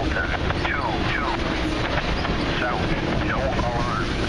Delta 2, 2, south, no alarm.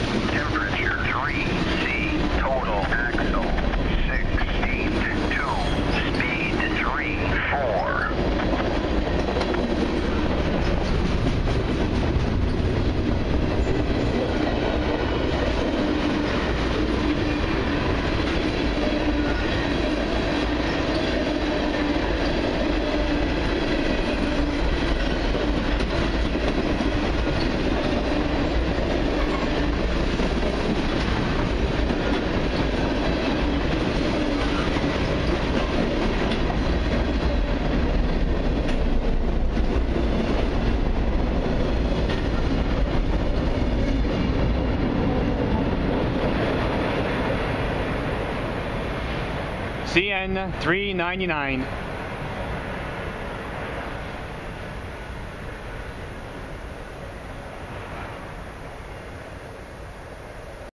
CN 399